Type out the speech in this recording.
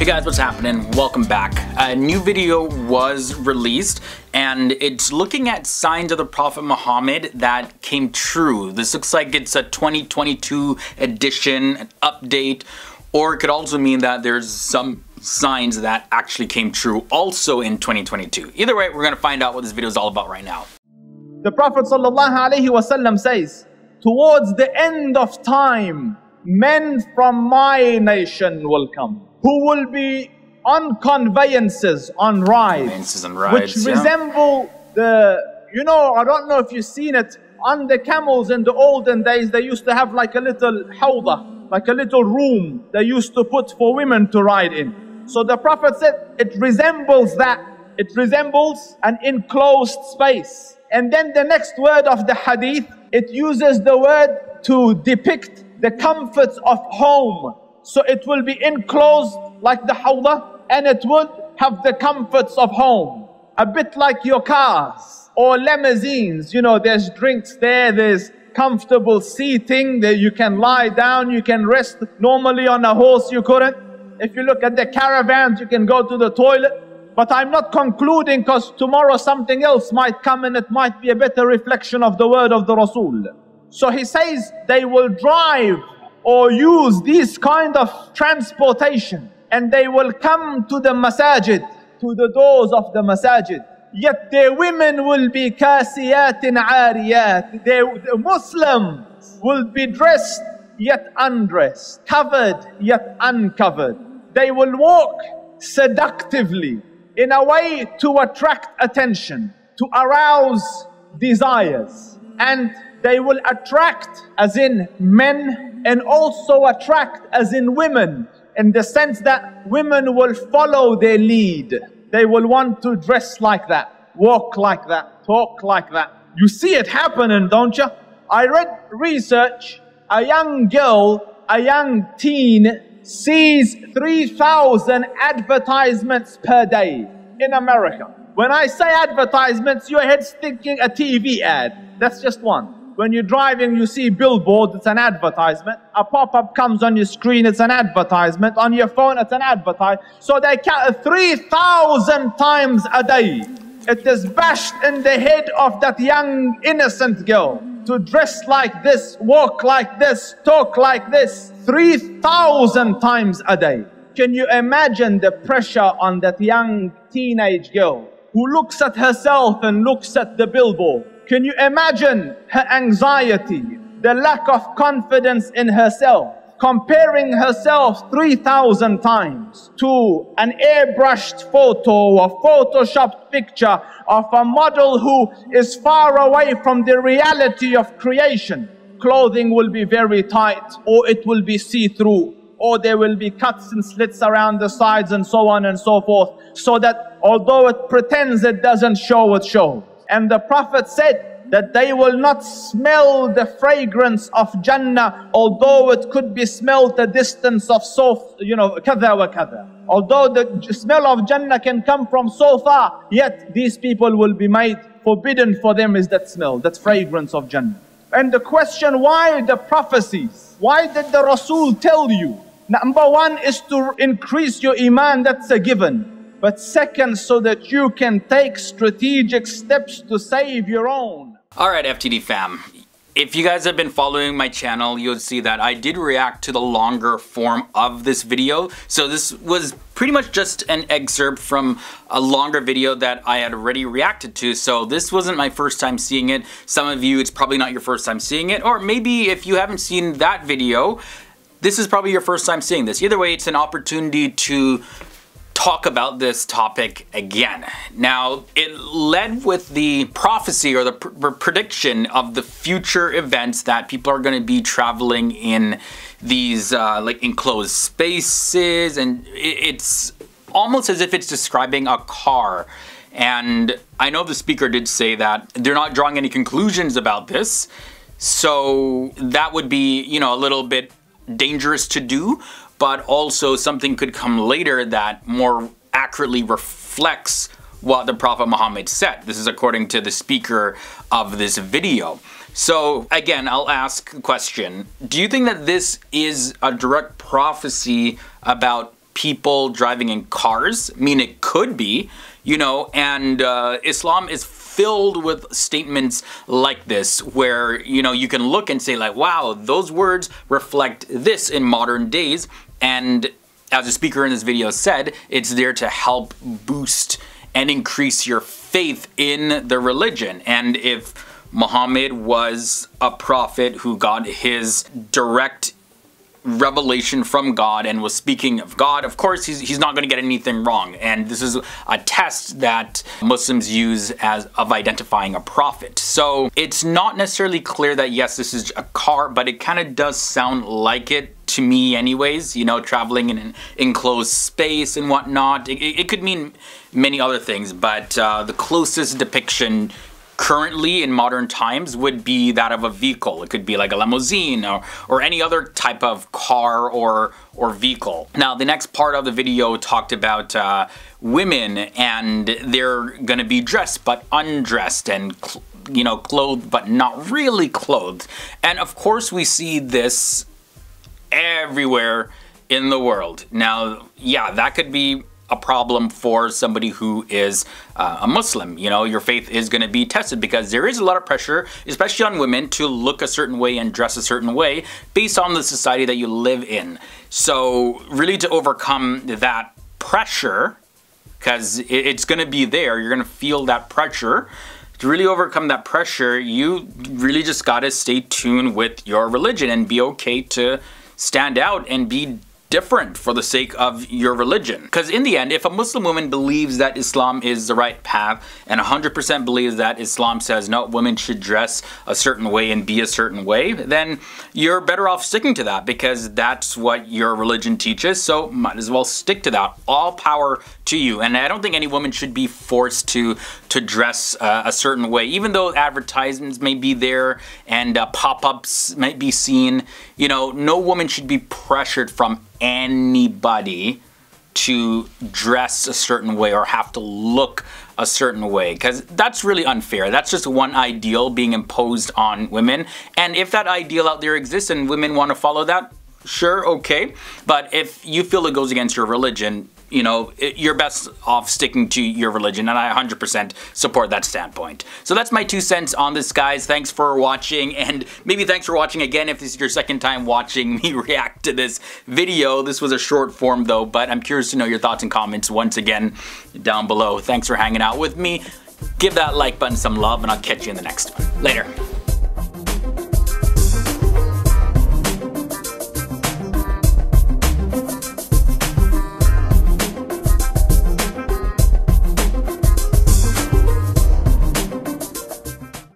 Hey guys, what's happening? Welcome back. A new video was released and it's looking at signs of the Prophet Muhammad that came true. This looks like it's a 2022 edition, an update, or it could also mean that there's some signs that actually came true also in 2022. Either way, we're gonna find out what this video is all about right now. The Prophet ﷺ says, towards the end of time, men from my nation will come who will be on conveyances, on rides, rides, which yeah. resemble the, you know, I don't know if you've seen it, on the camels in the olden days, they used to have like a little hawda, like a little room they used to put for women to ride in. So the Prophet said it resembles that. It resembles an enclosed space. And then the next word of the hadith, it uses the word to depict the comforts of home. So it will be enclosed like the hawda and it would have the comforts of home. A bit like your cars or limousines. You know, there's drinks there, there's comfortable seating, there you can lie down, you can rest. Normally on a horse you couldn't. If you look at the caravans, you can go to the toilet. But I'm not concluding because tomorrow something else might come and it might be a better reflection of the word of the Rasul. So he says they will drive or use these kind of transportation and they will come to the masajid, to the doors of the masajid. Yet their women will be kasiyatin ariyat. Their the Muslims will be dressed yet undressed, covered yet uncovered. They will walk seductively in a way to attract attention, to arouse desires. And they will attract as in men and also attract as in women in the sense that women will follow their lead. They will want to dress like that, walk like that, talk like that. You see it happening, don't you? I read research. A young girl, a young teen sees 3,000 advertisements per day in America. When I say advertisements, your head's thinking a TV ad. That's just one. When you're driving, you see billboards, it's an advertisement. A pop-up comes on your screen, it's an advertisement. On your phone, it's an advertisement. So they count 3,000 times a day. It is bashed in the head of that young innocent girl to dress like this, walk like this, talk like this, 3,000 times a day. Can you imagine the pressure on that young teenage girl who looks at herself and looks at the billboard? Can you imagine her anxiety, the lack of confidence in herself, comparing herself 3,000 times to an airbrushed photo or photoshopped picture of a model who is far away from the reality of creation? Clothing will be very tight or it will be see-through or there will be cuts and slits around the sides and so on and so forth so that although it pretends it doesn't show, it shows. And the Prophet said that they will not smell the fragrance of Jannah, although it could be smelled a distance of so, you know, kada wa kada. Although the smell of Jannah can come from so far, yet these people will be made forbidden for them is that smell, that fragrance of Jannah. And the question, why the prophecies? Why did the Rasul tell you? Number one is to increase your iman, that's a given. But second, so that you can take strategic steps to save your own. Alright FTD fam, if you guys have been following my channel, you'll see that I did react to the longer form of this video. So this was pretty much just an excerpt from a longer video that I had already reacted to. So this wasn't my first time seeing it. Some of you, it's probably not your first time seeing it. Or maybe if you haven't seen that video, this is probably your first time seeing this. Either way, it's an opportunity to talk about this topic again. Now, it led with the prophecy or the pr prediction of the future events that people are going to be traveling in these uh, like enclosed spaces, and it's almost as if it's describing a car. And I know the speaker did say that they're not drawing any conclusions about this, so that would be, you know, a little bit dangerous to do, but also something could come later that more accurately reflects what the Prophet Muhammad said. This is according to the speaker of this video. So again, I'll ask a question. Do you think that this is a direct prophecy about people driving in cars? I mean, it could be, you know, and uh, Islam is filled with statements like this where, you know, you can look and say like, wow, those words reflect this in modern days. And as the speaker in this video said, it's there to help boost and increase your faith in the religion. And if Muhammad was a prophet who got his direct revelation from God and was speaking of God, of course he's, he's not going to get anything wrong. And this is a test that Muslims use as of identifying a prophet. So it's not necessarily clear that yes, this is a car, but it kind of does sound like it to me anyways, you know, traveling in an enclosed space and whatnot. It, it could mean many other things, but uh, the closest depiction currently in modern times would be that of a vehicle. It could be like a limousine or, or any other type of car or, or vehicle. Now, the next part of the video talked about uh, women and they're gonna be dressed but undressed and you know, clothed but not really clothed. And of course we see this everywhere in the world. Now, yeah, that could be a problem for somebody who is uh, a Muslim. You know, your faith is going to be tested because there is a lot of pressure, especially on women, to look a certain way and dress a certain way based on the society that you live in. So, really, to overcome that pressure, because it's going to be there, you're going to feel that pressure. To really overcome that pressure, you really just got to stay tuned with your religion and be okay to stand out and be different for the sake of your religion. Because in the end, if a Muslim woman believes that Islam is the right path and 100% believes that Islam says no, women should dress a certain way and be a certain way, then you're better off sticking to that because that's what your religion teaches. So might as well stick to that. All power to you. And I don't think any woman should be forced to to dress uh, a certain way, even though advertisements may be there and uh, pop-ups might be seen. You know, no woman should be pressured from anybody to dress a certain way or have to look a certain way because that's really unfair. That's just one ideal being imposed on women. And if that ideal out there exists and women want to follow that, sure, okay. But if you feel it goes against your religion, you know, you're best off sticking to your religion, and I 100% support that standpoint. So that's my two cents on this, guys. Thanks for watching, and maybe thanks for watching again if this is your second time watching me react to this video. This was a short form, though, but I'm curious to know your thoughts and comments once again down below. Thanks for hanging out with me. Give that like button some love, and I'll catch you in the next one. Later.